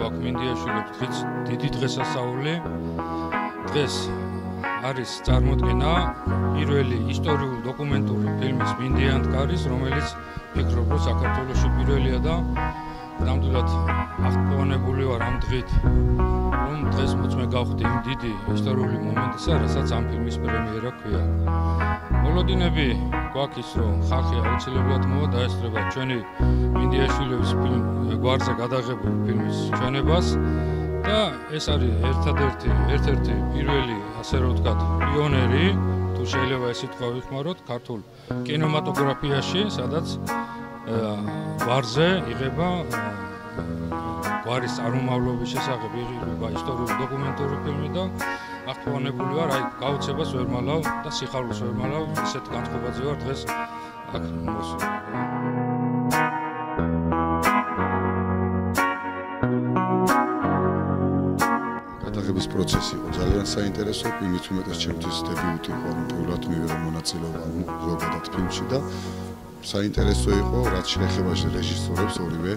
გვაქვს მინდიაშვილებს დღის დიდი დღესასწაული. დღეს არის წარმოქმნა პირველი ისტორიული დოკუმენტური ფილმის მინდიანთკარის, რომელიც ფიქრობ, რომ საქართველოს პირველია და ნამდვილად აღკვანებული ვარ ამ დღით, რომ დღეს მოწმე გავხდი იმ დიდი ისტორიული მომენტისა, რასაც ამ ფილმის პრემიერა ქვია. მოლოდინები გვაქვს ის, რომ ხალხი აუცილებლად მოვა დაესწრება ჩვენი მინდიაშვილების ფილმ გვარზე გადაღებულ ფილმის ჩვენებას და ეს არის ერთადერთი ერთ-ერთი პირველი, ასე რომ ვთქვათ, პიონერი, თუ შეიძლება ეს სიტყვა ვიხმაროთ, ქართულ კინემატოგრაფიაში, სადაც გვარზე იღება გვარის წარმომავლობის შესახებ იღება ისტორიული დოკუმენტური ფილმი და აღფრთოვანებული ვარ, აი, გაუცებას ვერ მალავ და სიხარულს ვერ მალავ, ისეთ განწყობაზე ვარ დღეს აქ მოსული. გადაღების პროცესი იყო ძალიან საინტერესო, იმით უმეტეს ჩემთვის დებიუტი იყო, რომ პირველად მივიღე მონაწილეობა ზოგადად ფილმში და საინტერესო იყო, რაც შეეხება რეჟისორებს ორივე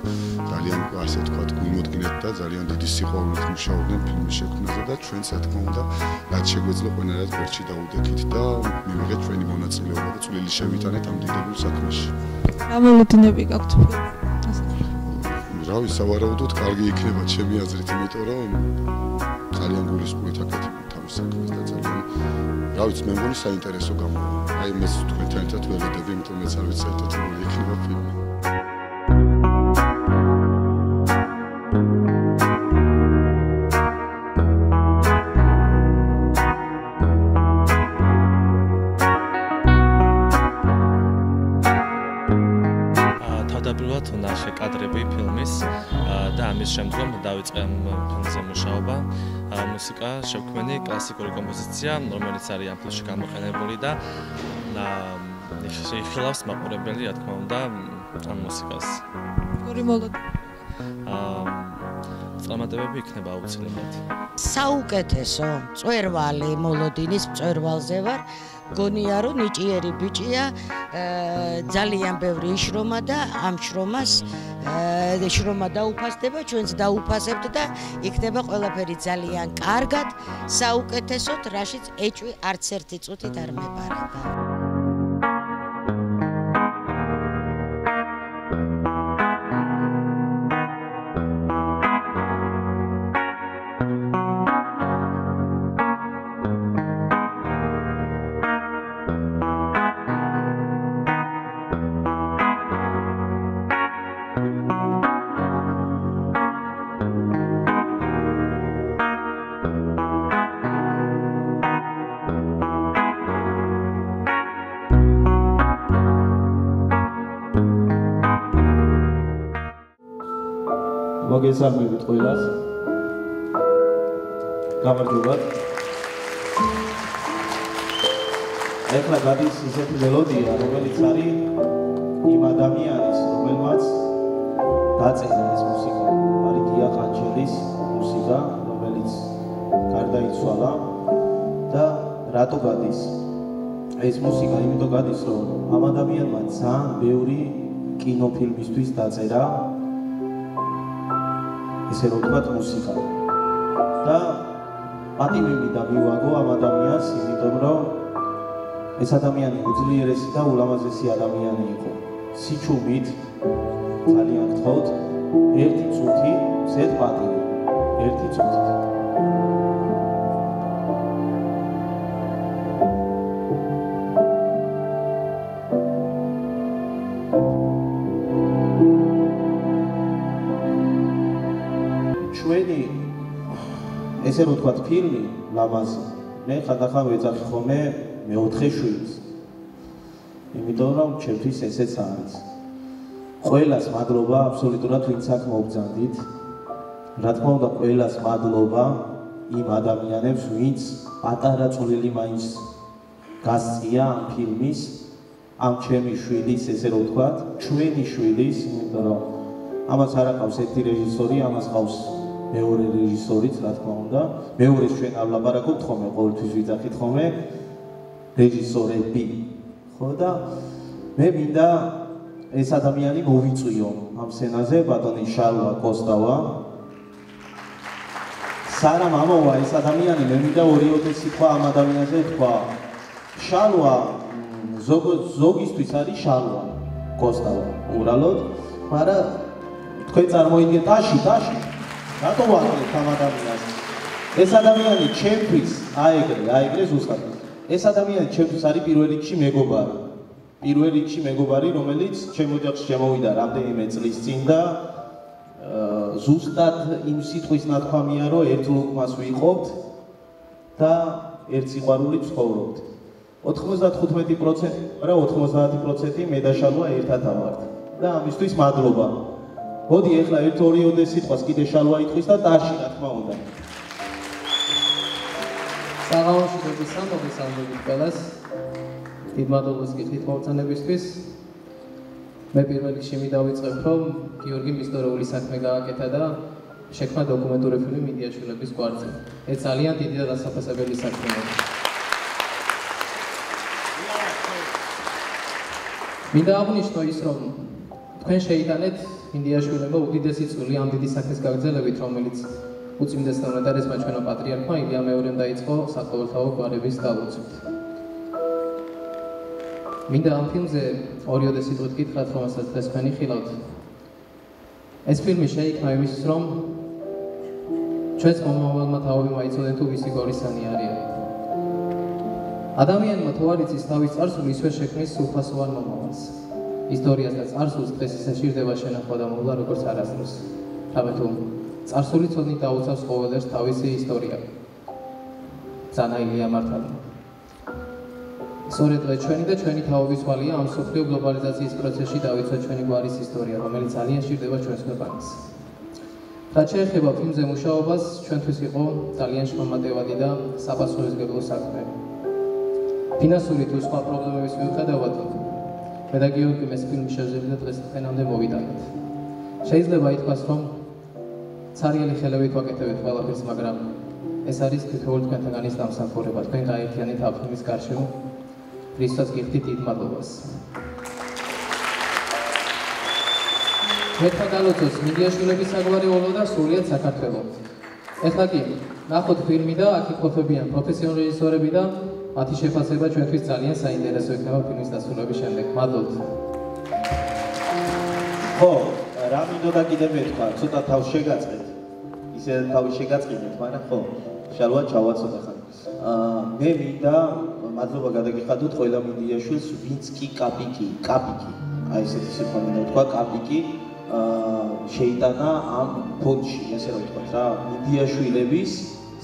ძალიან ასე თქვა გულმოდგინეთ და ძალიან დიდი სიყვარულით მუშაობდნენ ფილმის შექმნაზე და ჩვენც რა თქმა უნდა რაც შეგვეძლო ყველანაირად ვერჩი დაუდექით და მივიღეთ ჩვენი მონაწილეობა და წვლილი შევიტანეთ ამ დიდებულ საქმეში. რა მოლოდინები გაქვთ ფილმში? რა ვიცი, სავარაუდოდ კარგი იქნება ჩემი აზრით, იმიტომ რომ გულისხმობთ აქეთ თავის საქმეს და ძალიან რა ვიცი, მე მგონი საინტერესო გამოვა. აი მეც თქვენთან ერთად ველოდები, იმიტომ მეც არ ვიცი საერთოდ როგორი იქნება ფილმი. თავდაპირველად ნაშე კადრები ფილმის და ამის შემდგომ დავიწყე ფილმზე მუშაობა. მუსიკა შექმენი კლასიკური კომპოზიცია, რომელიც არის ამ ფილმში გამოყენებული და შეიძლება მაყურებელი, რა თქმა უნდა, ამ მუსიკას. ორი მოლოდ აა წარმატებები იქნება აუცილებლად. საუკეთესო წვერვალი მოლოდინის წვერვალზე ვარ. გონია რომ ნიჭიერი ბიჭია ძალიან ბევრი შრომა და ამ შრომას შრომა დაუფასდება ჩვენც დაუფასებთ და იქნება ყველაფერი ძალიან კარგად საუკეთესოდ რაშიც ეჭვი არც ერთი წუთით არ მეპარება მოგესალმებით ყველას. გამარჯობა. ეხლა გადის ისეთი მელოდია, რომელიც არის იმ ადამიანის, რომელმაც დაწერა ეს მუსიკა. არის დია ხანჩელის მუსიკა, რომელიც გარდაიცვალა და რატო გადის ეს მუსიკა? იმიტომ გადის, რომ ამ ადამიანმა ძალიან ბევრი კინოფილმისთვის დაწერა ესე რომ თქვა მუსიკა. და პატივი მინდა მივაგო ამ ადამიანს იმიტომ რომ ეს ადამიანი უძლიერესი და ულამაზესი ადამიანი იყო. სიჩუმით ძალიან გთხოვთ ერთი წუთი ზედ პატივი ერთი წუთი ესე რომ თქვა ფილმი ლამაზი. მე ხანდახან ვეძახი ხოლმე მეოთხე შვილს იმიტომ რომ ჩემთვის ესეც არის. ყველას მადლობა აბსოლუტურად ვინც აქ მოგძანდით რა თქმა უნდა ყველას მადლობა იმ ადამიანებს ვინც პატარა წვლილი მაინც გასწია ამ ფილმის ამ ჩემი შვილის ესე რომ თქვა ჩვენი შვილის იმიტომ რომ ამას არ აყავს ერთი რეჟისორი ამას ყავს მეორე რეჟისორიც, რა თქმა უნდა. მეორე ჩვენ არ ლაპარაკობთ ხოლმე, ყოველთვის ვიძახით ხოლმე. რეჟისორები. ხო და მე მინდა ეს ადამიანი მოვიწვიო ამ სცენაზე, ბატონი შარლა კოსტავა, სანამ ამოვა ეს ადამიანი მე მინდა ორიოდე სიტყვა ამ ადამიანზე თქვა. შალვა ზოგ ზოგისთვის არის შალვა კოსტავა ურალოდ მაგრამ თქვენ წარმოიდგინეთ ტაში ტაში რატო ვაკეთებ ამ ადამიანს? ეს ადამიანი ჩემთვის აეგრე აეგრე ზუსტად. ეს ადამიანი ჩემთვის არის პირველ რიგში მეგობარი. პირველ რიგში მეგობარი რომელიც ჩემ ოჯახში შემოვიდა რამდენიმე წლის წინ და ზუსტად იმ სიტყვის ნათქვამია რომ ერთ ლუკმას ვიყობთ და ერთ სიყვარული ცხოვრობთ. 95% რა 90% მე და შალვა ერთად ავართ. და ამისთვის მადლობა მოდი ახლა ერთ ორი ოდე სიტყვას კიდე შალვა იტყვის და ტაში რა თქმა უნდა. საღამოში დებისა მოგესალმებით ყველას. დიდ მადლობას გიხდით მოგწანებისთვის მე პირველ რიგში მიდავიწყებ რომ გიორგი ისტორიული საქმე გააკეთა და შექმნა დოკუმენტური ფილმი მიდიაშვილების კვარტზე ეს ძალიან დიდი და დასაფასებელი საქმეა მინდა აღნიშნო ის რომ თქვენ შეიტანეთ ინდიაშვილებმა უდიდესი წვლილი ამ დიდი საქმის გაგრძელებით, რომელიც უწმინდესთან და ეს მაჩვენო პატრიარქმა ილია მეორემ დაიწყო საყოველთაო გვარების დალოცვით. მინდა ამ ფილმზე ორი ოდესი თვით გითხრათ, რომელსაც დღეს თქვენი ხილავთ. ეს ფილმი შეიქმნა იმისთვის, რომ ჩვენს მომავალმა თავი მაიცოდეთ თუ ვისი გორისანი არის. ადამიანმა თუ არ იცის თავის წარსული, ისვე შექმნის სულფასოვან მომავალს. ისტორიას და წარსულს დღეს ისე შირდება შენახვა და მოვლა როგორც არასდროს. რამე თუ წარსული ცოდნით დაუცავს ყოველს თავისი ისტორია. ზანაილია მართალი. სწორედ დღე ჩვენი და ჩვენი თაობის ხვალია ამ სოფლიო გლობალიზაციის პროცესში დავიცვა ჩვენი გვარის ისტორია, რომელიც ძალიან შირდება ჩვენს ქვეყანას. რაც შეეხება ფილმზე მუშაობას, ჩვენთვის იყო ძალიან შემომატევადი და საპასუხისმგებლო საქმე. ფინანსური თუ სხვა პრობლემების მიუხედავად, მე და გიორგი მეს ფილმი შეძლებდა დღეს თქვენამდე მოვიტანეთ. შეიძლება ითქვას, რომ ცარიელი ხელებით ვაკეთებთ ყველაფერს, მაგრამ ეს არის თითოეულ თქვენთაგანის დამსახურება. თქვენ გაერთიანეთ ამ ფილმის გარშემო. ქრისტეს გიხდით დიდ მადლობას. მეთქა გალოცოს მიდიაშვილების საგვარი ოლო და სრულიად საქართველოს. ეხლა კი ნახოთ ფილმი და აქ იყოფებიან პროფესიონალი რეჟისორები და მათი შეფასება ჩვენთვის ძალიან საინტერესო იქნება ფილმის დასრულების შემდეგ. მადლობთ. ხო, რა მინდოდა კიდე მეთქვა, ცოტა თავს შეგაწყეთ. ისე თავი შეგაწყინეთ, მაგრამ ხო, შალვა ჩავაცოთ ახლა. აა მე მინდა მადლობა გადაგიხადოთ ყველა მიდიაშვილს, ვინც კი კაპიკი, კაპიკი. აი ესეთი სიტყვა მინდა თქვა, კაპიკი აა შეიტანა ამ ფონდში, ესე რომ ვთქვა რა, მიდიაშვილების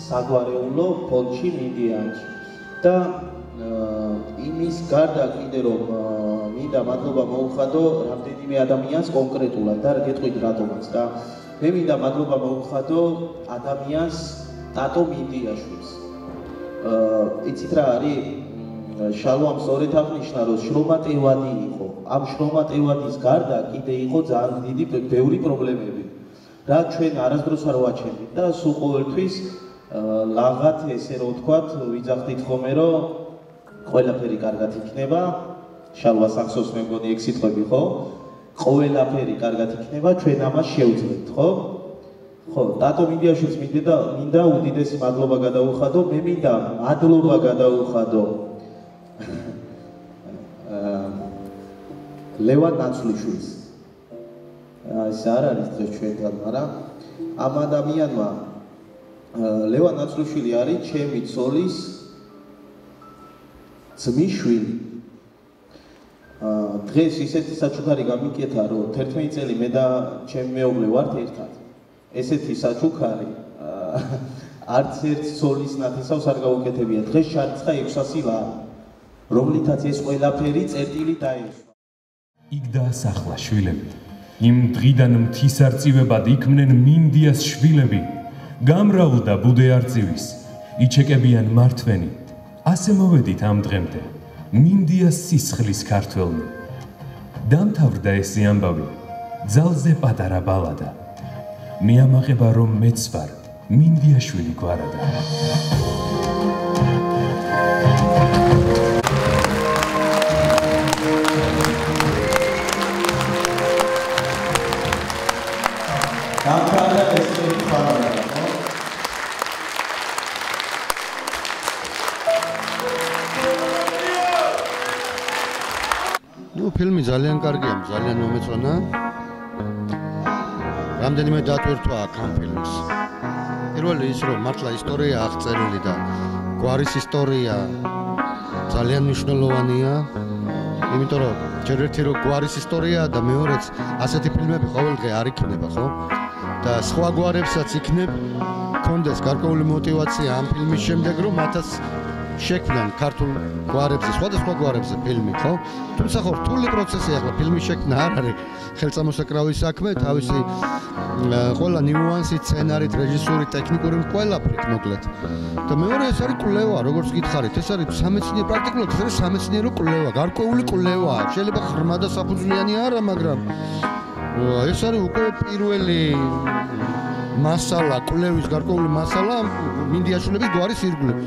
საგვარეულო ფონდში მიდიანში. და იმის გარდა კიდე რომ მინდა მადლობა მოუხადო რამდენიმე ადამიანს კონკრეტულად და გეტყვით რატომაც და მე მინდა მადლობა მოუხადო ადამიანს ტატო მინდიაშვილს. აა იცით რა არის შალვამ სწორედ აღნიშნა რომ შრომატევადი იყო. ამ შრომატევადის გარდა კიდე იყო ძალიან დიდი ბევრი პრობლემები. რა ჩვენ არასდროს არ ვაჩვენდით და სულ ყოველთვის ლაღათ ესე რომ ვთქვათ, ვიძახდით ხოლმე რომ ყველაფერი კარგად იქნება. შალვა სახსოვს მე მგონი ეგ სიტყვები, ხო? ყველაფერი კარგად იქნება, ჩვენ ამას შევძლებთ, ხო? ხო, დატო მიდიაშვილს მინდა მინდა უდიდესი მადლობა გადაუხადო, მე მინდა მადლობა გადაუხადო. ლევან ნაცვლიშვილს. ეს არ არის დღეს ჩვენთან, მაგრამ ამ ადამიანმა ლევან ნაცრუშვილი არის ჩემი ცოლის ძმისშვილი. დღეს ისეთი საჩუქარი გამიკეთა, რომ 11 წელი მე და ჩემი მეუღლე ვართ ერთად. ესეთი საჩუქარი არც ერთ ცოლის ნათესავს არ გაუკეთებია. დღეს შარცხა 600 ლა, რომლითაც ეს ყველაფერი წერტილი დაეშვა. იქ დაასახლა შვილები. იმ დღიდან მთისარწივებად იქმნენ მინდიას შვილები. გამრავლდა ბუდე არწივის იჩეკებიან მართვენი ასე მოვედით ამ დღემდე. მინდია სისხლის ქართველნი. დამთავრდა ეს ამბავი. ძალზე პატარა ბალადა. მიამაყება რომ მეც ვარ მინდიაშვილი გვარადა დამთავრდა ეს ძალიან კარგია, ძალიან მომეწონა. რამდენიმე დატვირთვა აქ ამ ფილმს. პირველი ის რომ მართლა ისტორია აღწერილი და გვარის ისტორია ძალიან მნიშვნელოვანია. იმიტომ რომ ჯერ ერთი რომ გვარის ისტორია და მეორეც ასეთი ფილმები ყოველდღე არ იქნება, ხო? და სხვა გვარებსაც იქნებ კონდეს გარკვეული мотиваცია ამ ფილმის შემდეგ, რომ მათაც შექმნან ქართულ გვარებზე, სხვადასხვა გვარებზე ფილმი, ხო? თუმცა ხო რთული პროცესი ახლა ფილმის შექმნა არ არის ხელწამოსაკრავი საქმე, თავისი ყველა ნიუანსი, სცენარით, რეჟისური, ტექნიკური ყველაფრით მოკლედ. და მეორე ეს არის კვლევა, როგორც გითხარით, ეს არის სამეცნიერო პრაქტიკულად, ეს არის სამეცნიერო კვლევა, გარკვეული კვლევა. შეიძლება ღრმა და საფუძვლიანი არა, მაგრამ ეს არის უკვე პირველი მასალა, კვლევის გარკვეული მასალა მინდიაშვილების გვარის ირგვლივ.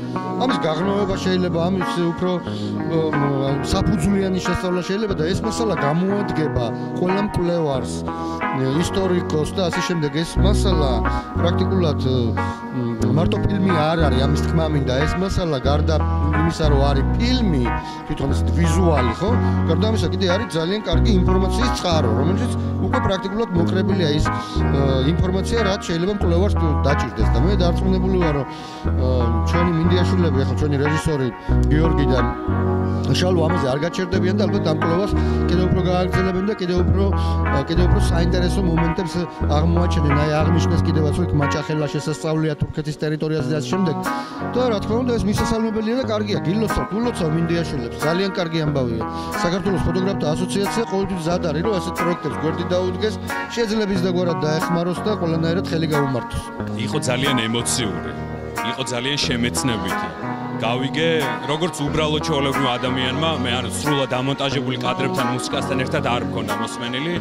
ამის გაღრმავება შეიძლება, ამის უფრო საფუძვლიანი შესწავლა შეიძლება და ეს მასალა გამოადგება ყველა მკვლევარს, ისტორიკოს და ასე შემდეგ. ეს მასალა პრაქტიკულად მარტო ფილმი არ არის, ამის თქმა მინდა, ეს მასალა გარდა იმისა, რომ არის ფილმი, თვითონ ეს ვიზუალი, ხო? გარდა ამისა კიდე არის ძალიან კარგი ინფორმაციის წყარო, რომელიც უკვე პრაქტიკულად მოკრებილია ის ინფორმაცია, რაც შეიძლება მკვლევარს დაჭირდეს და მე დარწმუნებული ვარ, რომ ჩვენი მინდიაშვილები, ახლა ჩვენი რეჟისორი გიორგი და შალო ამაზე არ გაჩერდებიან და ალბათ დამკვლევას კიდევ უფრო გააგრძელებენ და კიდევ უფრო კიდევ უფრო საინტერესო მომენტებს აღმოაჩენენ. აი აღნიშნეს კიდევაც რომ მაჭახელა შესასწავლია თურქეთის ტერიტორიაზე და ამ შემდეგ. და რა თქმა უნდა ეს მისასალმებელია და კარგია. გილოცავ, გულოცავ მინდიაშვილებს. ძალიან კარგი ამბავია. საქართველოს ფოტოგრაფთა ასოციაცია ყოველთვის ზად არის რომ ასეთ პროექტებს გვერდით დაუდგეს, შეიძლება ის დაგვარად დაეხმაროს და ყველანაირად ხელი გაუმართოს. იყო ძალიან ემოციური. იყო ძალიან შემეცნებითი. გავიგე, როგორც უბრალო ჩაოლებრივ ადამიანმა, მე არ სრულად დამონტაჟებული კადრებთან მუსიკასთან ერთად არ მქონდა მოსმენილი,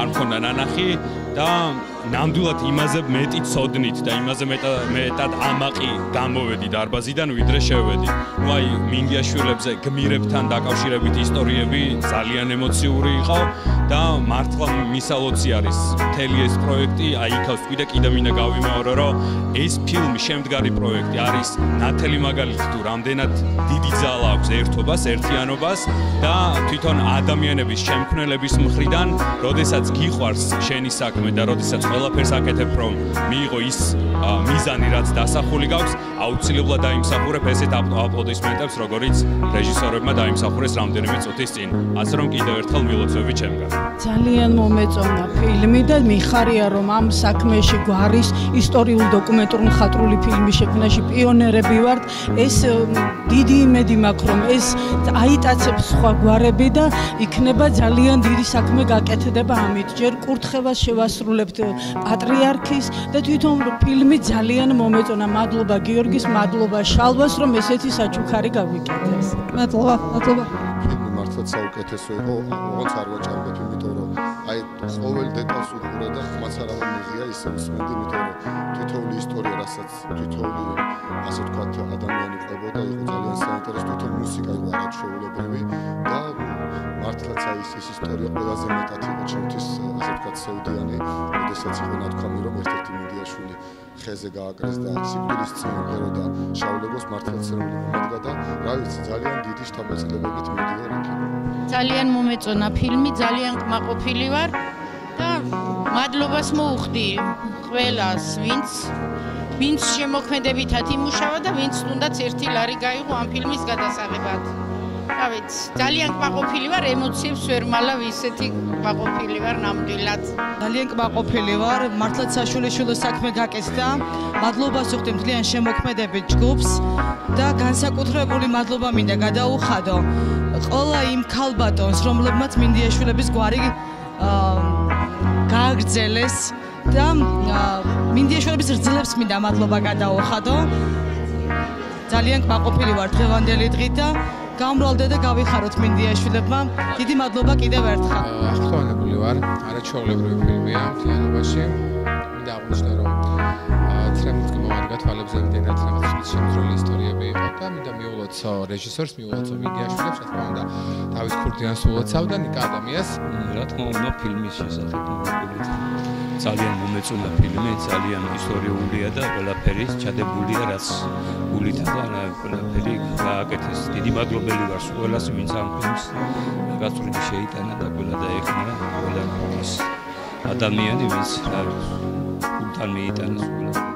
არ მქონდა ნანახი და ნამდვილად იმაზე მეტი წოდნით და იმაზე მეტად ამაყი გამოვედი დარბაზიდან ვიდრე შევედი. ნუ აი მინგიაშვილებზე გმირებთან დაკავშირებით ისტორიები ძალიან ემოციური იყო და მართლა მისალოცი არის. მთელი ეს პროექტი, აი იქავს კიდე კიდე მინდა გავიმეორო, რომ ეს ფილმი შემდგარი პროექტი არის ნათელი მაგალითი თუ რამდენად დიდი ძალა აქვს ერთობას, ერთიანობას და თვითონ ადამიანების შემქმნელების მხრიდან, როდესაც გიყვარს შენი საქმე და როდესაც ყველაფერს აკეთებ, რომ მიიღო ის მიზანი, რაც დასახული გაქვს, აუცილებლად დაიმსახურებ ესეთ აპლოდისმენტებს, როგორიც რეჟისორებმა დაიმსახურეს რამდენიმე წუთის წინ. ასე რომ კიდევ ერთხელ მილოცები ჩემგან. ძალიან მომეწონა ფილმი და მიხარია, რომ ამ საქმეში გვარის ისტორიულ დოკუმენტურ მხატვრული ფილმის შექმნაში პიონერები ვართ. ეს დიდი იმედი მაქვს, რომ ეს აიტაცებს სხვა გვარები და იქნება ძალიან დიდი საქმე გაკეთდება ამით. ჯერ კურთხევას შევასრულებთ პატრიარქის და თვითონ ფილმი ძალიან მომეწონა. მადლობა გიორგის, მადლობა შალვას, რომ ესეთი საჩუქარი გავიკეთეს. მადლობა, მადლობა. მართლაც საუკეთესო იყო, როგორც არ ვაჭარბეთ, იმიტომ რომ აი ყოველ დეტალს უყურე და ხმაც არ ამიღია ისე მსმენდი, იმიტომ რომ თითოეული ისტორია, რასაც თითოეული ასე ვთქვათ ადამიანი ყვებოდა, იყო ძალიან საინტერესო, თვითონ მუსიკა იყო არაჩვეულებრივი და მართლაც აი ეს ისტორია ყველაზე მეტად იყო ჩემთვის ასე ვთქვათ სევდიანი, როდესაც იყო ნათქვამი რომ ერთ-ერთი მიდიაშვილი ხეზე გააკრეს და სიკვდილის წინ მღეროდა შაულებოს მართლაც ცერული მომადგა და რა ვიცი ძალიან დიდი შთაბეჭდილებებით მიდიოდა რა ძალიან მომეწონა ფილმი, ძალიან კმაყოფილი ვარ და მადლობას მოუხდი ყველას, ვინც ვინც შემოქმედებითად იმუშავა და ვინც თუნდაც ერთი ლარი გაიღო ამ ფილმის გადასაღებად. რა ვიცი, ძალიან კმაყოფილი ვარ, ემოციებს ვერ მალავ ისეთი კმაყოფილი ვარ ნამდვილად. ძალიან კმაყოფილი ვარ, მართლაც საშულიშვილო საქმე გაკეთდა. მადლობას ვუხდი მთლიან შემოქმედებით ჯგუფს და განსაკუთრებული მადლობა მინდა გადაუხადო ყველა იმ ქალბატონს, რომლებმაც მინდიაშვილების გვარი აა გააგრძელეს და მინდიაშვილების რძლებს მინდა მადლობა გადაუხადო. ძალიან კმაყოფილი ვარ დღევანდელი დღით და გამრავლდე და გავიხაროთ მინდიაშვილებმა. დიდი მადლობა კიდევ ერთხელ. ახტოვანებული ვარ, არაჩვეულებრივი ფილმია მთლიანობაში. მინდა აღვნიშნო, რომ ცრემლით მომარგა თვალებზე იმდენად რაღაც შემძროლი ისტორიები იყო და მინდა მიულოცო რეჟისორს, მიულოცო მინდიაშვილებს, რა თქმა უნდა, თავის ქურდიანს ულოცავ და ნიკა ადამიანს, რა თქმა უნდა, ფილმის შესახებ. ძალიან მომეწონა ფილმი, ძალიან ისტორიულია და ყველაფერი ჩადებულია რაც გულითა და ყველაფერი გააკეთეს. დიდი მადლობელი ვარ ყველას, ვინც ამ ფილმს გაწვრილი შეიტანა და ყველა დაეხმარა, ყველა ის ადამიანი ვინც გულთან მიიტანეს ყველა